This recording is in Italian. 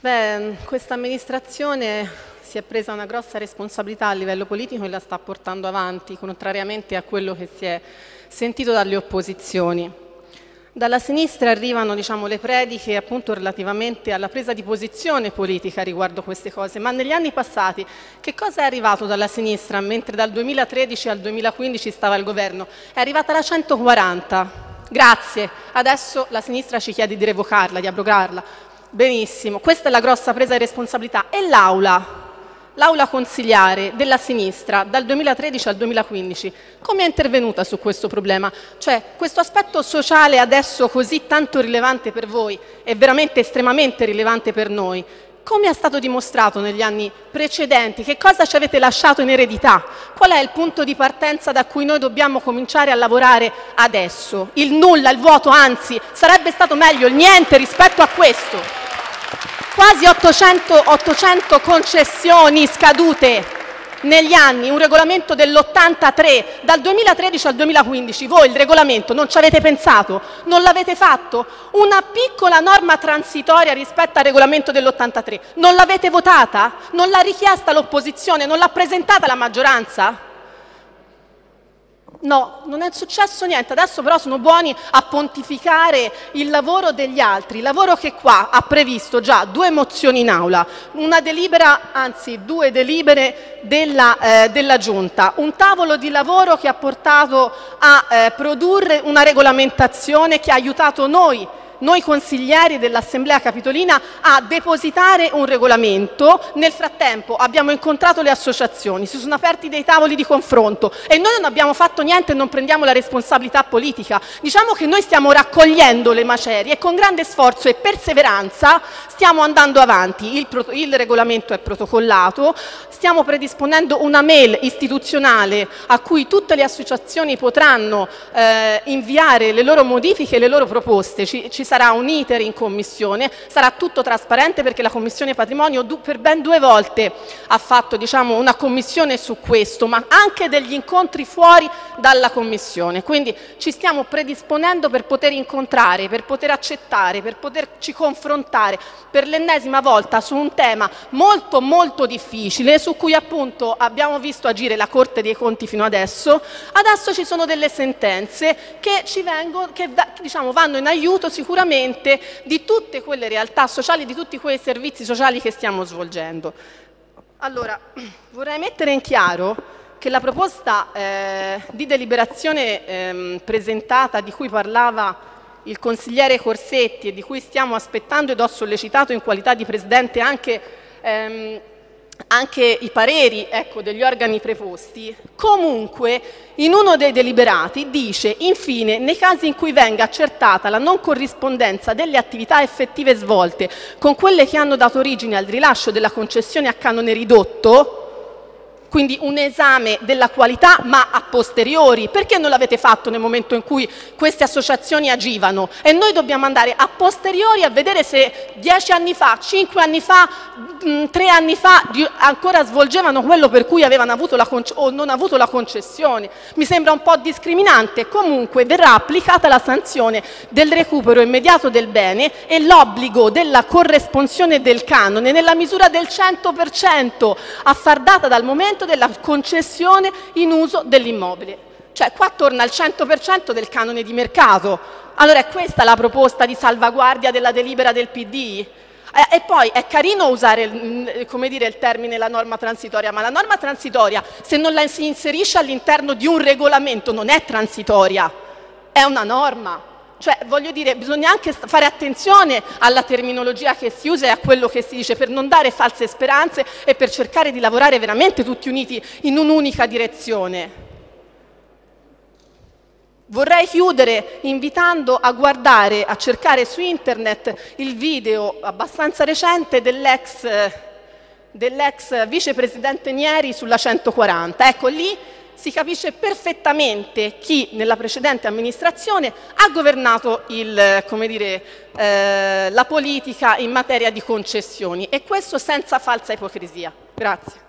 Beh, questa amministrazione si è presa una grossa responsabilità a livello politico e la sta portando avanti, contrariamente a quello che si è sentito dalle opposizioni. Dalla sinistra arrivano diciamo, le prediche appunto relativamente alla presa di posizione politica riguardo queste cose, ma negli anni passati che cosa è arrivato dalla sinistra mentre dal 2013 al 2015 stava il governo? È arrivata la 140. Grazie, adesso la sinistra ci chiede di revocarla, di abrogarla. Benissimo, questa è la grossa presa di responsabilità. E l'Aula, l'Aula consigliare della sinistra dal 2013 al 2015, come è intervenuta su questo problema? Cioè, questo aspetto sociale adesso così tanto rilevante per voi è veramente estremamente rilevante per noi come è stato dimostrato negli anni precedenti, che cosa ci avete lasciato in eredità, qual è il punto di partenza da cui noi dobbiamo cominciare a lavorare adesso. Il nulla, il vuoto, anzi sarebbe stato meglio il niente rispetto a questo. Quasi 800, 800 concessioni scadute negli anni un regolamento dell'83, dal 2013 al 2015, voi il regolamento non ci avete pensato, non l'avete fatto, una piccola norma transitoria rispetto al regolamento dell'83, non l'avete votata? Non l'ha richiesta l'opposizione? Non l'ha presentata la maggioranza? No, non è successo niente, adesso però sono buoni a pontificare il lavoro degli altri, lavoro che qua ha previsto già due mozioni in aula, una delibera, anzi due delibere della, eh, della Giunta, un tavolo di lavoro che ha portato a eh, produrre una regolamentazione che ha aiutato noi noi consiglieri dell'Assemblea Capitolina a depositare un regolamento. Nel frattempo abbiamo incontrato le associazioni, si sono aperti dei tavoli di confronto e noi non abbiamo fatto niente e non prendiamo la responsabilità politica. Diciamo che noi stiamo raccogliendo le macerie e con grande sforzo e perseveranza stiamo andando avanti. Il, il regolamento è protocollato, stiamo predisponendo una mail istituzionale a cui tutte le associazioni potranno eh, inviare le loro modifiche e le loro proposte. Ci, ci sarà un iter in commissione, sarà tutto trasparente perché la Commissione Patrimonio per ben due volte ha fatto diciamo, una commissione su questo, ma anche degli incontri fuori dalla Commissione. Quindi ci stiamo predisponendo per poter incontrare, per poter accettare, per poterci confrontare per l'ennesima volta su un tema molto molto difficile, su cui appunto abbiamo visto agire la Corte dei Conti fino adesso, adesso ci sono delle sentenze che, ci vengono, che diciamo, vanno in aiuto sicuramente sicuramente di tutte quelle realtà sociali, di tutti quei servizi sociali che stiamo svolgendo. Allora, vorrei mettere in chiaro che la proposta eh, di deliberazione eh, presentata, di cui parlava il consigliere Corsetti e di cui stiamo aspettando ed ho sollecitato in qualità di Presidente anche ehm, anche i pareri ecco, degli organi preposti, comunque in uno dei deliberati dice infine nei casi in cui venga accertata la non corrispondenza delle attività effettive svolte con quelle che hanno dato origine al rilascio della concessione a canone ridotto, quindi un esame della qualità ma a posteriori. Perché non l'avete fatto nel momento in cui queste associazioni agivano? E noi dobbiamo andare a posteriori a vedere se dieci anni fa, cinque anni fa, mm, tre anni fa ancora svolgevano quello per cui avevano avuto la o non avuto la concessione. Mi sembra un po' discriminante. Comunque verrà applicata la sanzione del recupero immediato del bene e l'obbligo della corresponsione del canone nella misura del 100% a far data dal momento della concessione in uso dell'immobile. Cioè qua torna al 100% del canone di mercato. Allora è questa la proposta di salvaguardia della delibera del PD? Eh, e poi è carino usare mm, dire, il termine la norma transitoria, ma la norma transitoria se non la si inserisce all'interno di un regolamento non è transitoria, è una norma. Cioè, voglio dire, bisogna anche fare attenzione alla terminologia che si usa e a quello che si dice per non dare false speranze e per cercare di lavorare veramente tutti uniti in un'unica direzione. Vorrei chiudere invitando a guardare, a cercare su internet il video abbastanza recente dell'ex, dell'ex vicepresidente Nieri sulla 140. Ecco, lì si capisce perfettamente chi nella precedente amministrazione ha governato il, dire, eh, la politica in materia di concessioni e questo senza falsa ipocrisia. Grazie.